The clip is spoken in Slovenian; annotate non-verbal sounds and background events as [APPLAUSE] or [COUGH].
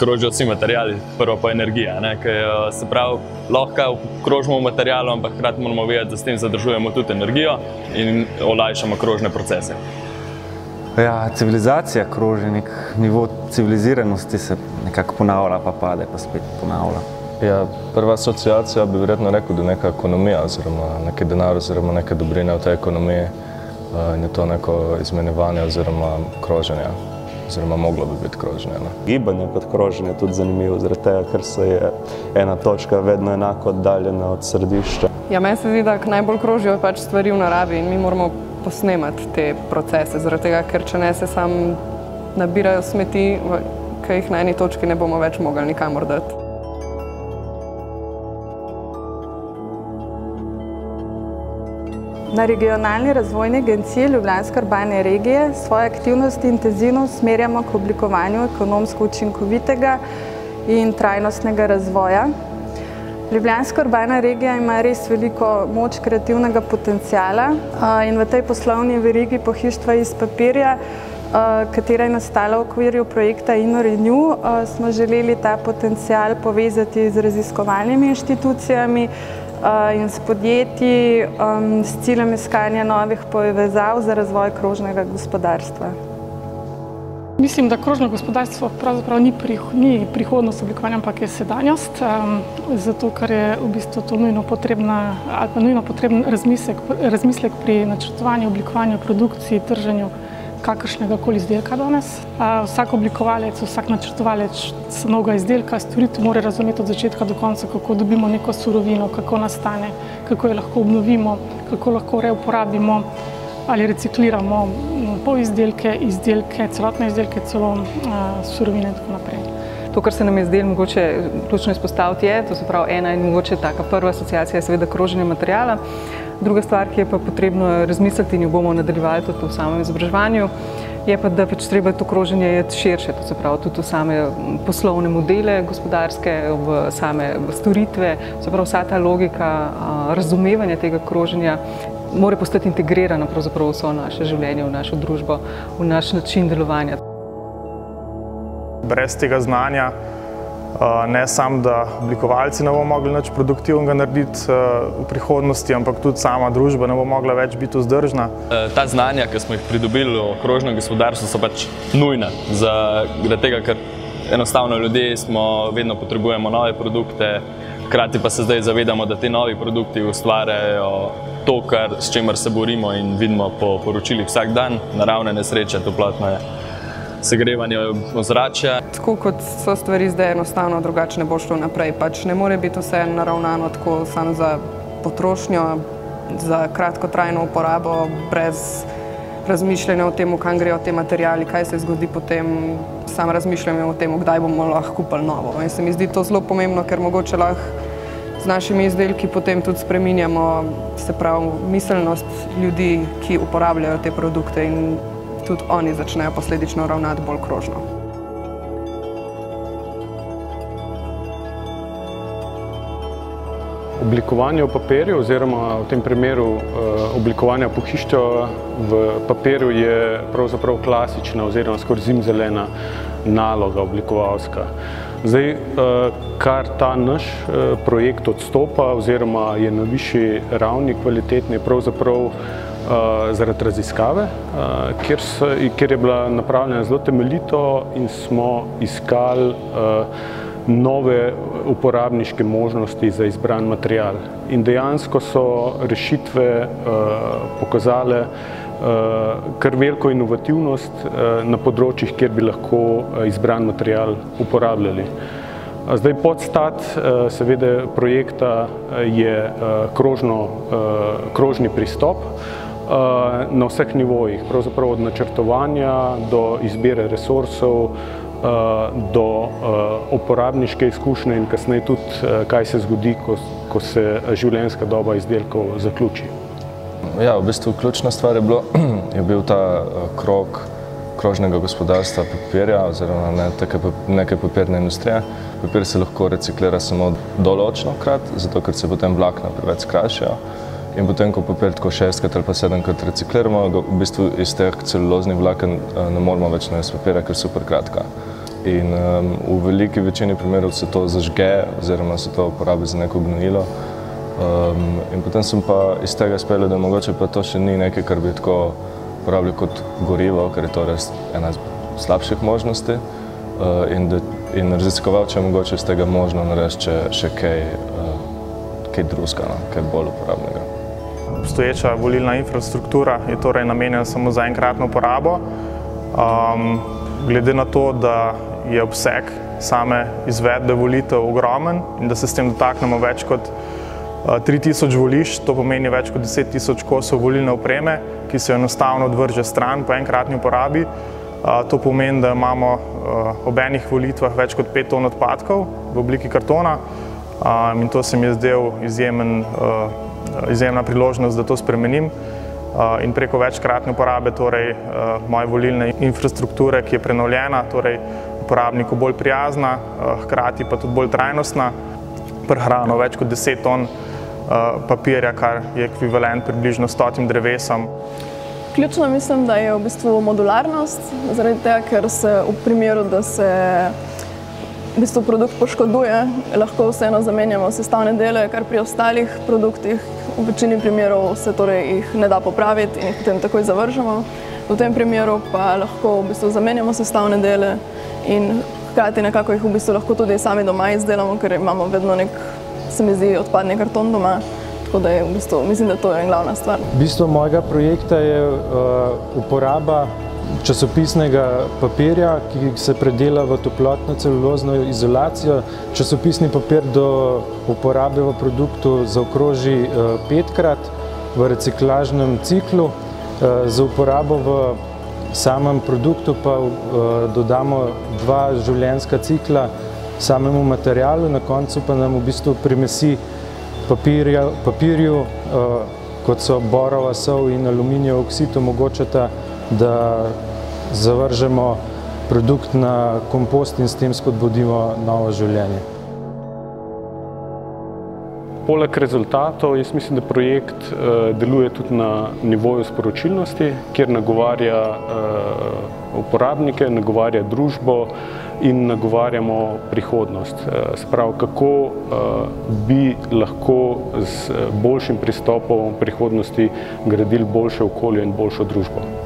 krožijo vsi materijali, prvo pa energija. Ne, ker, uh, se pravi, lahko krožimo v materialu, ampak hkrati moramo vedeti, da s tem zadržujemo tudi energijo in olajšamo krožne procese. Ja, civilizacija kroži, nek nivo civiliziranosti se nekako ponavlja, pa pade, pa spet ponavlja. Ja, prva asociacija bi verjetno rekel, da je neka ekonomija, oziroma neki denar, oziroma neke dobrine v tej ekonomiji. In je to neko izmenjevanje oziroma kroženje, oziroma moglo bi biti kroženje. Ne. Gibanje kot kroženje je tudi zanimivo, zaradi tega, ker se je ena točka vedno enako oddaljena od središča. Ja, meni se zdi, da najbolj krožijo pač stvari v naravi in mi moramo posnemati te procese, zaradi tega, ker če ne se sam nabirajo smeti, ki jih na eni točki ne bomo več mogli nikamor dati. Na regionalni razvojni agenciji Ljubljanske urbane regije svoje aktivnosti intenzivno usmerjamo k oblikovanju ekonomsko učinkovitega in trajnostnega razvoja. Ljubljanska urbana regija ima res veliko moč kreativnega potencijala in v tej poslovni verigi pohištva iz papirja, katera je nastala v okvirju projekta InnoRenew, smo želeli ta potencijal povezati z raziskovalnimi inštitucijami, in s podjetji um, s ciljem iskanja novih povezav za razvoj krožnega gospodarstva. Mislim, da krožno gospodarstvo pravzaprav ni, prih, ni prihodnost oblikovanja, ampak je sedanjost, um, zato ker je v bistvu to nujno potrebna ali pa nujno potreben razmislek, razmislek pri načrtovanju, oblikovanju, produkciji, trženju kakršnega koli izdelka danes. Vsak oblikovalec, vsak načrtovalec samega izdelka, storitev mora razumeti od začetka do konca, kako dobimo neko surovino, kako nastane, kako jo lahko obnovimo, kako lahko reuporabimo ali recikliramo pol izdelke, izdelke, celotne izdelke, celo surovine in tako naprej. To, kar se nam je zdelo mogoče ključno izpostaviti, je, to se pravi ena in mogoče taka prva asociacija je seveda kroženje materijala. Druga stvar, ki je pa potrebno razmisliti in jo bomo nadaljevali tudi v samem izobraževanju, je pa, da pač treba to kroženje jeti širše, to se pravi tudi v same poslovne modele gospodarske, v same storitve, se pravi vsa ta logika razumevanja tega kroženja mora postati integrirana pravzaprav v vso naše življenje, v našo družbo, v naš način delovanja. Brez tega znanja ne samo, da oblikovalci ne bomo mogli nič produktivnega narediti v prihodnosti, ampak tudi sama družba ne bo mogla več biti vzdržna. Ta znanja, ki smo jih pridobili v krožnem gospodarstvu, so pač nujna zaradi tega, ker enostavno ljudje smo, vedno potrebujemo nove produkte, hkrati pa se zdaj zavedamo, da ti novi produkti ustvarjajo to, kar, s čimer se borimo in vidimo po poročilih vsak dan, naravne nesreče, toplotne segrevanje ozračja. Tako kot so stvari zdaj, enostavno drugače ne bo šlo naprej. Pač ne more biti vse naravnano tako samo za potrošnjo, za kratkotrajno uporabo, brez razmišljanja o tem, kam grejo te materijali, kaj se zgodi potem, samo razmišljanje o tem, kdaj bomo lahko kupili novo. In se mi zdi to zelo pomembno, ker mogoče lahko z našimi izdelki potem tudi spreminjamo, se pravi, miselnost ljudi, ki uporabljajo te produkte in tudi oni začnejo posledično ravnati bolj krožno. Oblikovanje v papirju oziroma v tem primeru oblikovanja pohištja v papirju je pravzaprav klasična oziroma skoraj zimzelena naloga oblikovalska. Zdaj, kar ta naš projekt odstopa oziroma je na višji ravni kvalitetni, pravzaprav zaradi raziskave, kjer, so, kjer je bila napravljena zelo temeljito in smo iskali nove uporabniške možnosti za izbran material. In dejansko so rešitve pokazale kar veliko inovativnost na področjih, kjer bi lahko izbran material uporabljali. Zdaj podstat seveda projekta je krožno, krožni pristop, na vseh nivojih, pravzaprav od načrtovanja do izbire resursov, do uporabniške izkušnje in kasneje tudi, kaj se zgodi, ko, ko se življenjska doba izdelkov zaključi. Ja, v bistvu ključna stvar je, bilo, [CLEARS THROAT] je bil ta krok krožnega gospodarstva papirja oziroma ne, neke papirne industrije. Papir se lahko reciklira samo določno krat, zato ker se potem vlakna preveč skrajšajo. In potem, ko papir tako šestkrat ali pa sedemkrat recikliramo, ga v bistvu iz teh celuloznih vlaken ne moramo več narediti papirja, ker so super kratka. in um, v veliki večini primerov se to zažge oziroma se to uporabi za neko gnojilo. Um, in potem sem pa iz tega speljal, da mogoče pa to še ni nekaj, kar bi tako uporabljali kot gorivo, ker je to res ena slabših možnosti. Uh, in, da, in raziskoval, če je mogoče iz tega možno narediti še, še kaj, uh, kaj drugega, no? kaj bolj uporabnega. Obstoječa volilna infrastruktura je torej namenjena samo za enkratno uporabo. Um, glede na to, da je obseg same izvedbe volitev ogromen in da se s tem dotaknemo več kot 3000 volišč, to pomeni več kot 10 tisoč kosov volilne opreme, ki se enostavno odvrže stran po enkratni uporabi. To pomeni, da imamo ob enih volitvah več kot 5 ton odpadkov v obliki kartona in to se mi je zdel izjemen, izjemna priložnost, da to spremenim in preko večkratne uporabe torej, moje volilne infrastrukture, ki je prenovljena, torej uporabniku bolj prijazna, hkrati pa tudi bolj trajnostna, prehrano več kot 10 ton papirja, kar je ekvivalent približno stotim drevesom. Ključno mislim, da je v bistvu modularnost, zaradi tega, ker se v primeru, da se v bistvu produkt poškoduje, lahko vseeno zamenjamo sestavne dele, kar pri ostalih produktih v večini primerov se torej jih ne da popraviti in jih potem takoj zavržemo. V tem primeru pa lahko v bistvu zamenjamo sestavne dele in hkrati nekako jih v bistvu lahko tudi sami doma izdelamo, ker imamo vedno nek se mi zdi odpadni karton doma. Tako da je v bistvu, mislim, da to je glavna stvar. Bistvo mojega projekta je uh, uporaba časopisnega papirja, ki se predela v toplotno celulozno izolacijo. Časopisni papir do uporabe v produktu zaokroži uh, petkrat v reciklažnem ciklu. Uh, za uporabo v samem produktu pa uh, dodamo dva življenjska cikla, samemu materialu, na koncu pa nam v bistvu primesi papirju, kot so borova sol in aluminijev oksid, omogočata, da zavržemo produkt na kompost in s tem spodbudimo novo življenje. Poleg rezultatov, jaz mislim, da projekt uh, deluje tudi na nivoju sporočilnosti, kjer nagovarja uh, uporabnike, nagovarja družbo, in nagovarjamo prihodnost. Eh, Sprav, kako eh, bi lahko z boljšim pristopom v prihodnosti gradili boljše okolje in boljšo družbo.